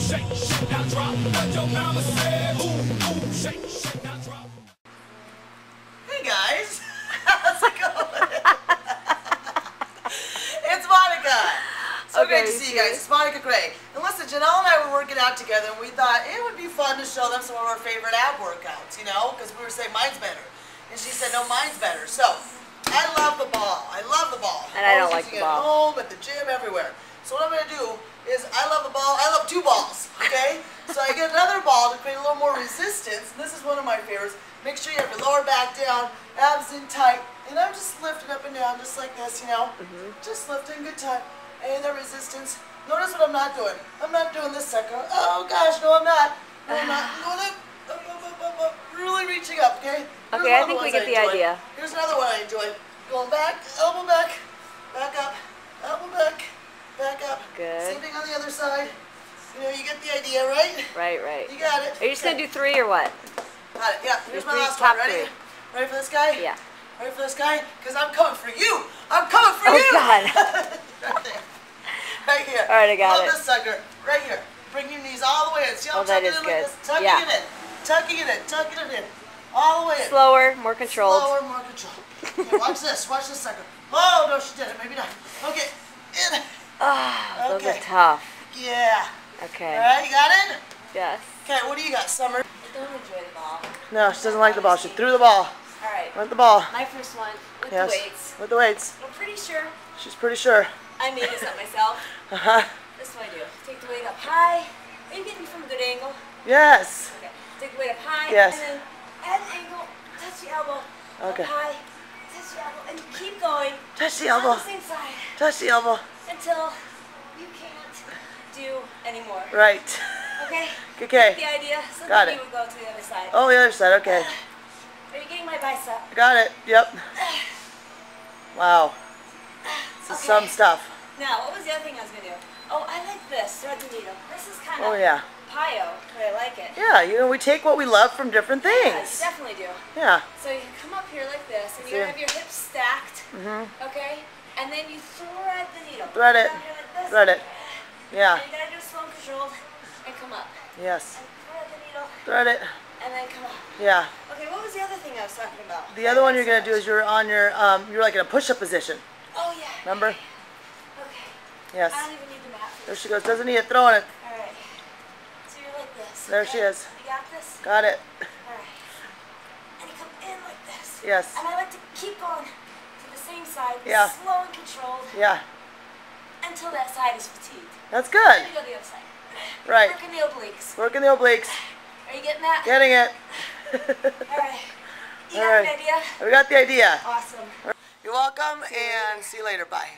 shake, shake, now drop. What your mama said. Ooh, ooh, shake, shake, now drop. Hey guys, how's it going? it's Monica. So Okay, great to see you guys. It's Monica Gray. And listen, Jenelle and I were working out together, and we thought it would be fun to show them some of our favorite ab workouts, you know, because we were saying mine's better, and she said no, mine's better. So I love the ball. I love the ball. And I don't like the ball. At home, at the gym, everywhere. So what I'm gonna do is I love the ball. I love two balls. Okay. so I get another ball to create a little more resistance. And this is one of my favorites. Make sure you have your lower back down, abs in tight, and I'm just lifting up and down just like this, you know. Mm-hmm. Just lifting, good time. And the resistance. Notice what I'm not doing. I'm not doing this sucker. Oh gosh, no, I'm not. No, I'm not. I'm going up, up, up, up, up. Really reaching up. Okay. Here's Okay, I think we get the idea. Here's another one I enjoy. Going back, elbow back, back up, elbow back, back up. Good. Same thing on the other side. You know, you get the idea, right? Right, right. You got it. Are you just gonna do three or what? Got it. Yeah. Here's my last one. Ready? three. Ready for this guy? Yeah. Ready for this guy? Because I'm coming for you. I'm coming for you! Oh, you. God. right there. Right here. All right, I got Love it. this sucker. Right here. Bring your knees all the way in. See how Oh, I'm that tucking is it in good. like this? Tucking Yeah. it in. Tucking it in. Tucking it in. All the way in. Slower, more controlled. Slower, more control. Okay, watch this. Watch this sucker. Oh, no, she did it. Maybe not. Okay. In. It. Ah, those Okay. are tough. Yeah. Okay. All right, you got it? Yes. Okay, what do you got, Summer? Don't enjoy the ball. No, she doesn't like the ball. She threw the ball. All right, Went the ball. my first one with Yes. the weights. With the weights. I'm pretty sure She's pretty sure. I made this up myself. Uh-huh. This is what I do. Take the weight up high. Are you getting me from a good angle? Yes. Okay. Take the weight up high. Yes. And then add an angle. Touch the elbow. Okay. Up high. Touch the elbow. And keep going. Touch the On elbow. the same side Touch the elbow. until you can't do anymore. Right. Okay? Okay. The idea? So Got it. would go to the other side. Oh, the other side. Okay. Are you getting my bicep? Got it. Yep. Wow. This is some stuff. Now, what was the other thing I was going to do? Oh, I like this. Thread the needle. This is kind of Oh, yeah. PiYo, but I like it. Yeah, you know, we take what we love from different things. Yeah, you definitely do. Yeah. So you come up here like this, and you have your hips stacked, Mhm. okay? And then you thread the needle. Thread it. Like. Thread it. Yeah. And you gotta do slow controlled, and come up. Yes. And thread the needle, Thread it. and then come up. Yeah. Okay, what was the other thing I was talking about? The other one you're gonna do is you're on your um you're like in a push-up position. Oh yeah. Remember? Okay. Yes. I don't even need the mat. There she goes. Doesn't need it. Throwing it. All right. So you're like this. There okay? she is. You got this. Got it. All right. And you come in like this. Yes. And I like to keep going to the same side, Yeah. slow and controlled, Yeah. until that side is fatigued. That's Then good. you go to the other side. Right. Working the obliques. Working the obliques. Are you getting that? Getting it. All right. You All got right. the idea? We got the idea. Awesome. You're welcome and see you later. Bye.